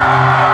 you.